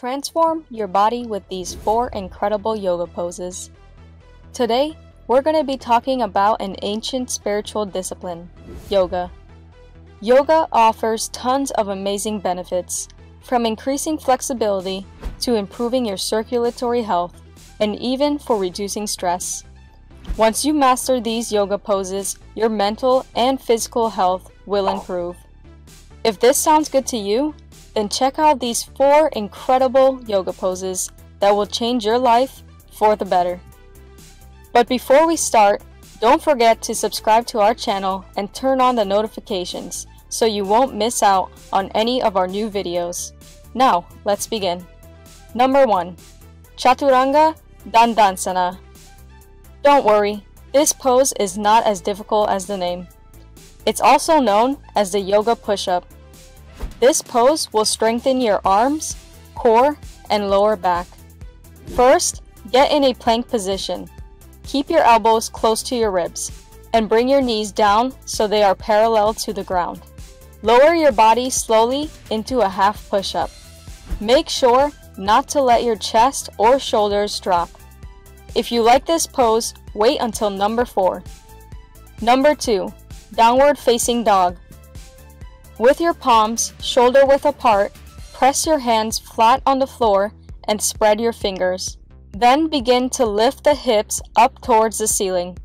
Transform your body with these four incredible yoga poses. Today, we're going to be talking about an ancient spiritual discipline, yoga. Yoga offers tons of amazing benefits, from increasing flexibility to improving your circulatory health, and even for reducing stress. Once you master these yoga poses, your mental and physical health will improve. If this sounds good to you, then check out these four incredible yoga poses that will change your life for the better. But before we start, don't forget to subscribe to our channel and turn on the notifications so you won't miss out on any of our new videos. Now, let's begin. Number 1. Chaturanga Dandasana. Don't worry, this pose is not as difficult as the name. It's also known as the yoga push-up. This pose will strengthen your arms, core, and lower back. First, get in a plank position. Keep your elbows close to your ribs, and bring your knees down so they are parallel to the ground. Lower your body slowly into a half push-up. Make sure not to let your chest or shoulders drop. If you like this pose, wait until number 4. Number 2. Downward Facing Dog. With your palms shoulder width apart, press your hands flat on the floor and spread your fingers. Then begin to lift the hips up towards the ceiling.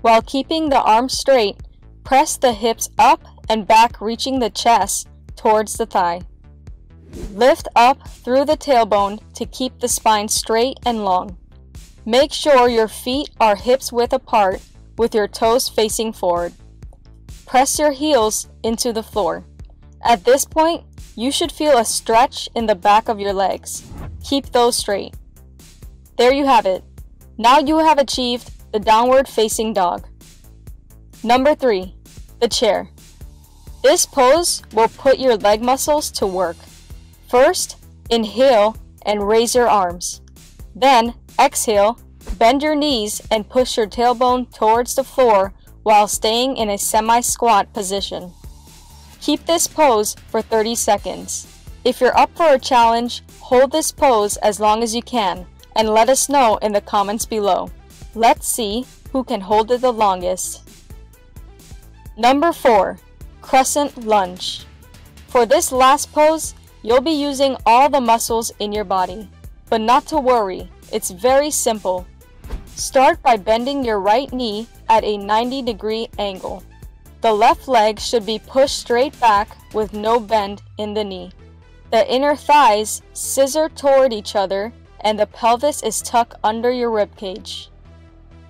While keeping the arms straight, press the hips up and back reaching the chest towards the thigh. Lift up through the tailbone to keep the spine straight and long. Make sure your feet are hips width apart with your toes facing forward. Press your heels into the floor. At this point, you should feel a stretch in the back of your legs. Keep those straight. There you have it. Now you have achieved the downward facing dog. Number 3. The chair. This pose will put your leg muscles to work. First, inhale and raise your arms. Then, Exhale, bend your knees and push your tailbone towards the floor while staying in a semi-squat position. Keep this pose for 30 seconds. If you're up for a challenge, hold this pose as long as you can and let us know in the comments below. Let's see who can hold it the longest. Number 4. Crescent Lunge. For this last pose, you'll be using all the muscles in your body. But not to worry, it's very simple. Start by bending your right knee at a 90 degree angle. The left leg should be pushed straight back with no bend in the knee. The inner thighs scissor toward each other and the pelvis is tucked under your rib cage.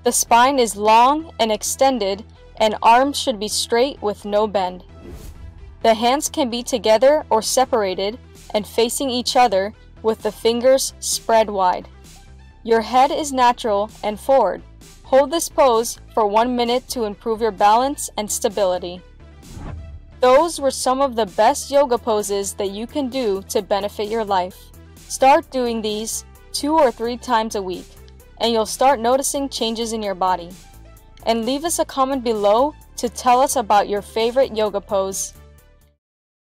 The spine is long and extended and arms should be straight with no bend. The hands can be together or separated and facing each other with the fingers spread wide. Your head is natural and forward. Hold this pose for one minute to improve your balance and stability. Those were some of the best yoga poses that you can do to benefit your life. Start doing these two or three times a week, and you'll start noticing changes in your body. And leave us a comment below to tell us about your favorite yoga pose